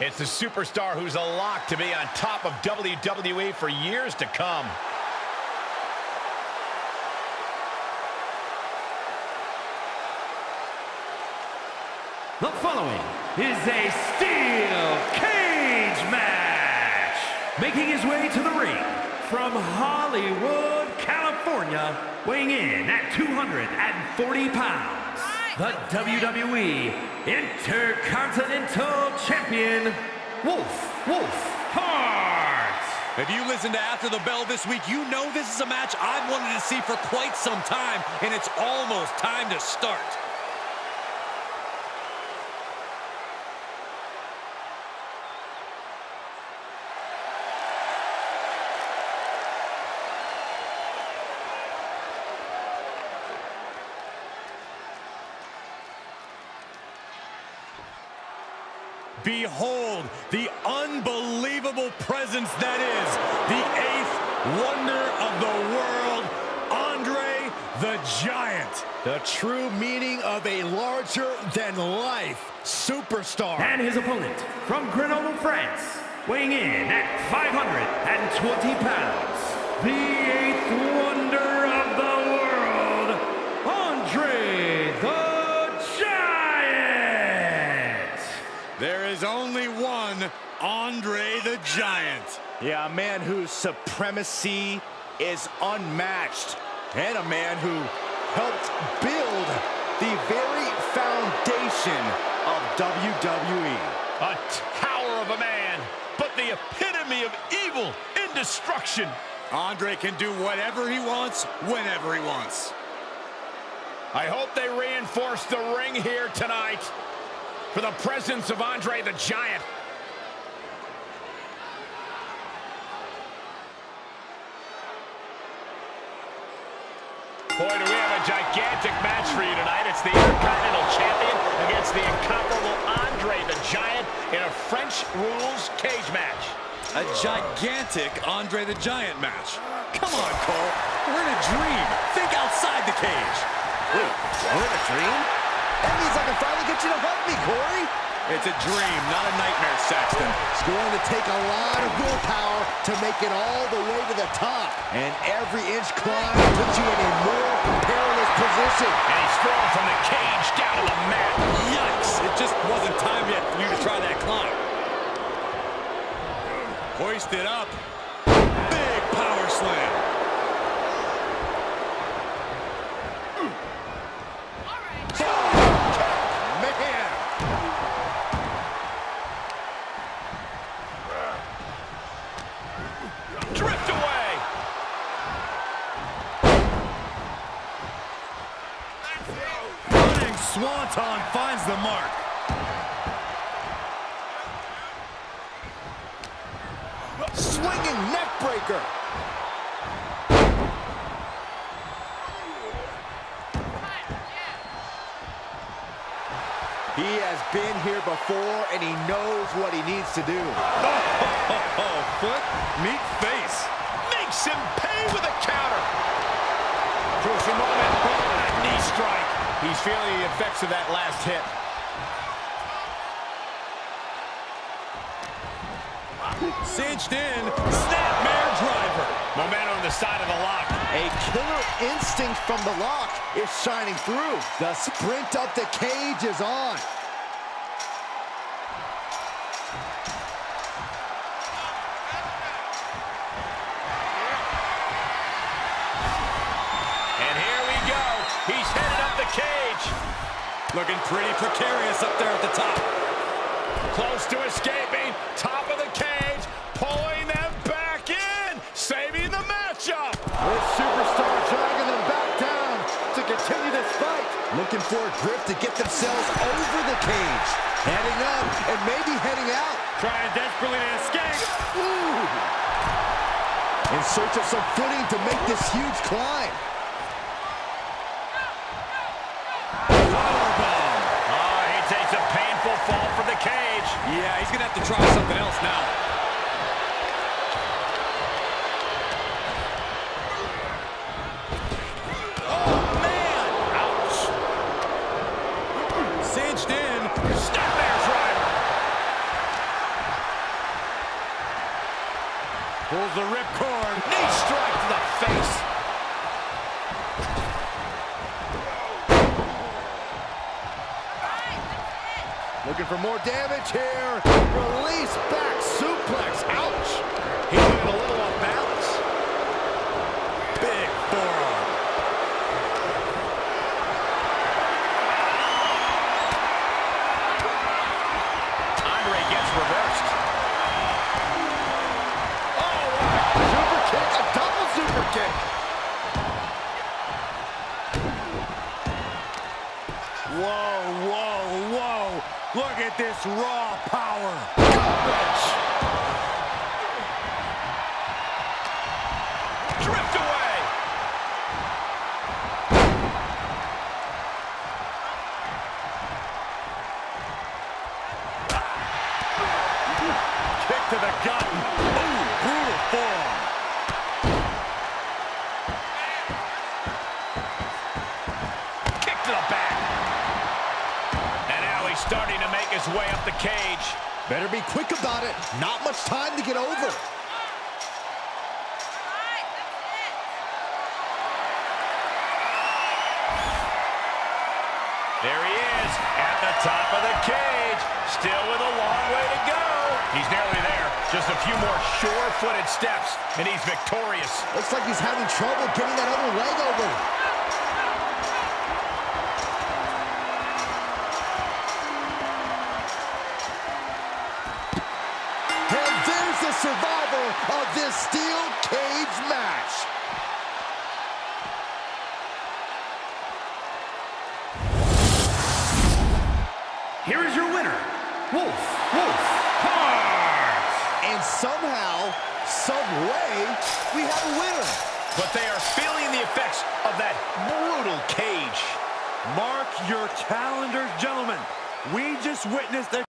It's the superstar who's a lock to be on top of WWE for years to come. The following is a steel cage match. Making his way to the ring from Hollywood, California, weighing in at 240 pounds, the WWE Intercontinental Champion, Wolfe, Wolf Hart. If you listen to After the Bell this week, you know this is a match I've wanted to see for quite some time, and it's almost time to start. Behold the unbelievable presence that is the eighth wonder of the world, Andre the Giant. The true meaning of a larger-than-life superstar. And his opponent from Grenoble, France, weighing in at 520 pounds, the eighth wonder Giant. Yeah, a man whose supremacy is unmatched. And a man who helped build the very foundation of WWE. A tower of a man, but the epitome of evil in destruction. Andre can do whatever he wants, whenever he wants. I hope they reinforce the ring here tonight for the presence of Andre the Giant. Boy, do we have a gigantic match for you tonight. It's the Intercontinental Champion against the incomparable Andre the Giant in a French rules cage match. A gigantic Andre the Giant match. Come on, Cole. We're in a dream. Think outside the cage. Wait, we're in a dream? That means I can finally get you to help me, Corey. It's a dream, not a nightmare, Saxton. It's going to take a lot of willpower to make it all the way to the top. And every inch climb puts you in a more perilous position. And he's thrown from the cage down to the mat. Yikes! It just wasn't time yet for you to try that climb. Hoisted up. Big power slam. Swanton finds the mark. Swinging neck breaker. He has been here before, and he knows what he needs to do. Oh, foot, meet face. Makes him pay with a counter. Crucial moment. Oh, that knee strike. He's feeling the effects of that last hit. Cinched in. Snapmare driver. Momentum on the side of the lock. A killer instinct from the lock is shining through. The sprint up the cage is on. Cage. Looking pretty precarious up there at the top. Close to escaping. Top of the cage. Pulling them back in. Saving the matchup. This superstar dragging them back down to continue this fight. Looking for a grip to get themselves over the cage. Heading up and maybe heading out. Trying desperately to escape. Ooh. In search of some footing to make this huge climb. cage. Yeah, he's going to have to try something else now. Oh, man! Ouch. Cinched in. Snapmare driver. Pulls the ripcord. Knee strike to the face. Looking for more damage here. Release back suplex. Ouch. He's looking a little off balance. Big forearm. Andre gets reversed. Oh, super kick. A double super kick. Whoa, whoa. Look at this raw power. Wrench. Drift away. Kick to the gut. His way up the cage. Better be quick about it. Not much time to get over. There he is at the top of the cage. Still with a long way to go. He's nearly there. Just a few more sure-footed steps, and he's victorious. Looks like he's having trouble getting that other leg over. Somehow, some way, we have a winner. But they are feeling the effects of that brutal cage. Mark your calendars, gentlemen. We just witnessed a